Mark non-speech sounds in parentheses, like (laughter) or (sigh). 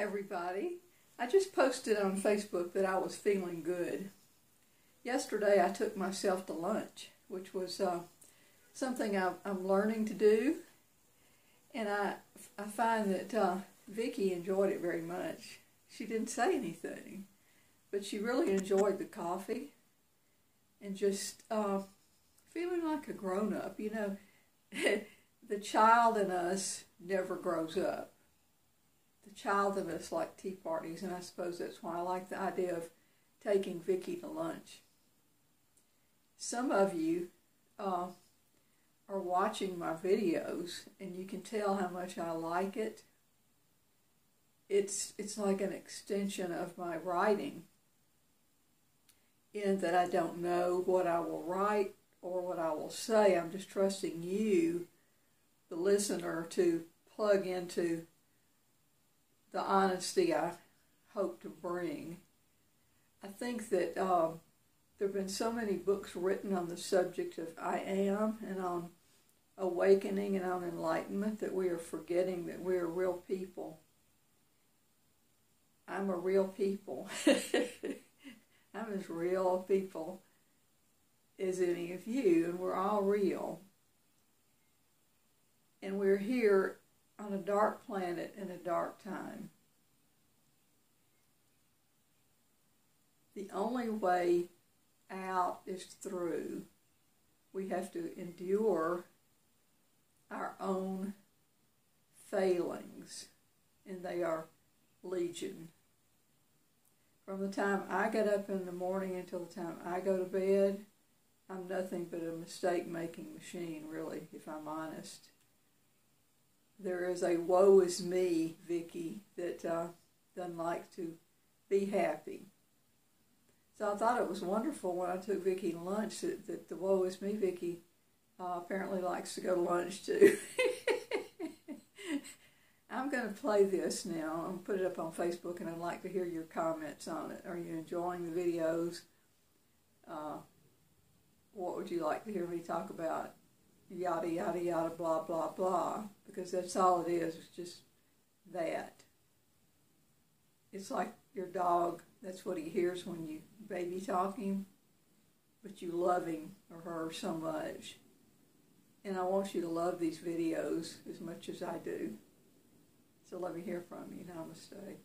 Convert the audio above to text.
everybody. I just posted on Facebook that I was feeling good. Yesterday I took myself to lunch, which was uh, something I, am learning to do. And I, I find that uh, Vicki enjoyed it very much. She didn't say anything, but she really enjoyed the coffee and just uh, feeling like a grown up. You know, (laughs) the child in us never grows up the child of us like tea parties, and I suppose that's why I like the idea of taking Vicki to lunch. Some of you uh, are watching my videos, and you can tell how much I like it. It's it's like an extension of my writing, in that I don't know what I will write or what I will say. I'm just trusting you, the listener, to plug into the honesty I hope to bring. I think that um, there have been so many books written on the subject of I am and on awakening and on enlightenment that we are forgetting that we are real people. I'm a real people. (laughs) I'm as real a people as any of you, and we're all real. And we're here on a dark planet in a dark time. The only way out is through. We have to endure our own failings, and they are legion. From the time I get up in the morning until the time I go to bed, I'm nothing but a mistake making machine, really, if I'm honest there is a woe is me Vicki that uh, doesn't like to be happy. So I thought it was wonderful when I took Vicki to lunch that, that the woe is me Vicki uh, apparently likes to go to lunch too. (laughs) I'm going to play this now and put it up on Facebook, and I'd like to hear your comments on it. Are you enjoying the videos? Uh, what would you like to hear me talk about? yada, yada, yada, blah, blah, blah, because that's all it is, it's just that. It's like your dog, that's what he hears when you baby talk him, but you love him or her so much. And I want you to love these videos as much as I do. So let me hear from you. Namaste.